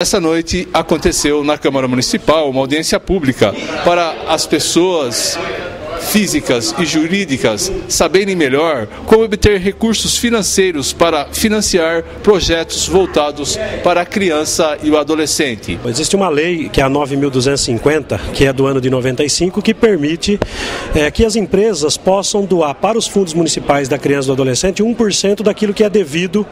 Essa noite aconteceu na Câmara Municipal uma audiência pública para as pessoas físicas e jurídicas saberem melhor como obter recursos financeiros para financiar projetos voltados para a criança e o adolescente. Existe uma lei, que é a 9.250, que é do ano de 95, que permite é, que as empresas possam doar para os fundos municipais da criança e do adolescente 1% daquilo que é devido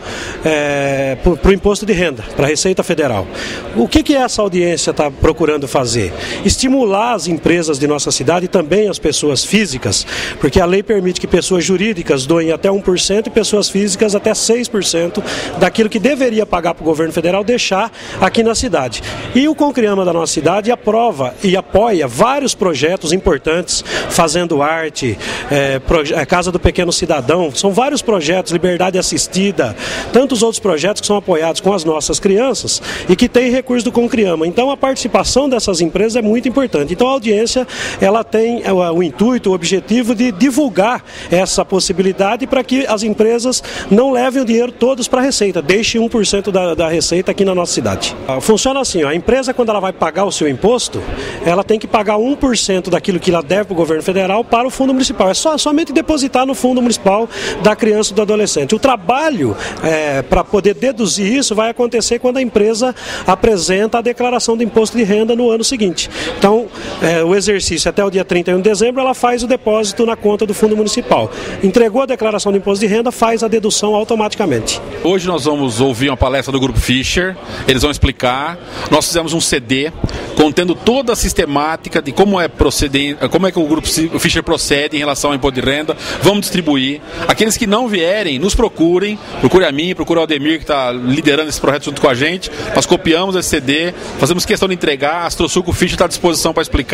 é, para o imposto de renda, para a Receita Federal. O que, que essa audiência está procurando fazer? Estimular as empresas de nossa cidade e também as pessoas físicas, porque a lei permite que pessoas jurídicas doem até 1% e pessoas físicas até 6% daquilo que deveria pagar para o governo federal deixar aqui na cidade. E o Concriama da nossa cidade aprova e apoia vários projetos importantes, fazendo arte, é, é, Casa do Pequeno Cidadão, são vários projetos, Liberdade Assistida, tantos outros projetos que são apoiados com as nossas crianças e que têm recursos do Concriama. Então a participação dessas empresas é muito importante. Então a audiência ela tem o, o intuito intuito, o objetivo de divulgar essa possibilidade para que as empresas não levem o dinheiro todos para a Receita, deixe 1% da, da Receita aqui na nossa cidade. Ah, funciona assim, ó, a empresa quando ela vai pagar o seu imposto, ela tem que pagar 1% daquilo que ela deve para o governo federal para o fundo municipal. É só, somente depositar no fundo municipal da criança e do adolescente. O trabalho é, para poder deduzir isso vai acontecer quando a empresa apresenta a declaração do imposto de renda no ano seguinte. Então, é, o exercício até o dia 31 de dezembro, ela faz o depósito na conta do fundo municipal. Entregou a declaração de imposto de renda, faz a dedução automaticamente. Hoje nós vamos ouvir uma palestra do Grupo Fischer, eles vão explicar. Nós fizemos um CD contendo toda a sistemática de como é, proceder, como é que o Grupo Fischer procede em relação ao imposto de renda. Vamos distribuir. Aqueles que não vierem, nos procurem, procure a mim, procure o Aldemir, que está liderando esse projeto junto com a gente. Nós copiamos esse CD, fazemos questão de entregar, a Astrosuco Fischer está à disposição para explicar,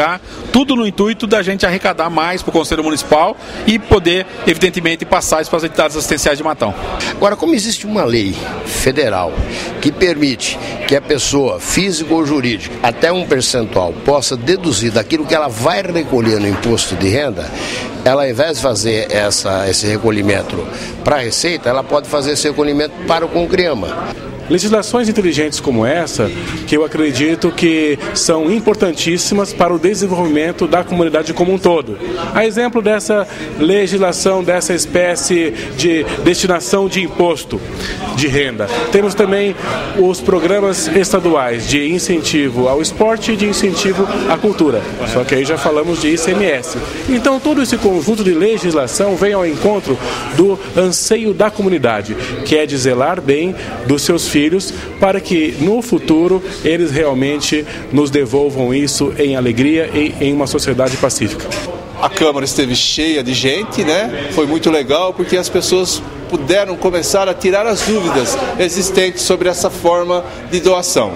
tudo no intuito da gente arrecadar mais para o Conselho Municipal e poder, evidentemente, passar isso para as entidades assistenciais de Matão. Agora, como existe uma lei federal que permite que a pessoa, física ou jurídica, até um percentual, possa deduzir daquilo que ela vai recolher no imposto de renda, ela, ao invés de fazer essa, esse recolhimento para a Receita, ela pode fazer esse recolhimento para o Concriama. Legislações inteligentes como essa, que eu acredito que são importantíssimas para o desenvolvimento da comunidade como um todo. A exemplo dessa legislação, dessa espécie de destinação de imposto de renda. Temos também os programas estaduais de incentivo ao esporte e de incentivo à cultura. Só que aí já falamos de ICMS. Então todo esse conjunto de legislação vem ao encontro do anseio da comunidade, que é de zelar bem dos seus filhos para que no futuro eles realmente nos devolvam isso em alegria e em uma sociedade pacífica. A Câmara esteve cheia de gente, né? Foi muito legal porque as pessoas puderam começar a tirar as dúvidas existentes sobre essa forma de doação.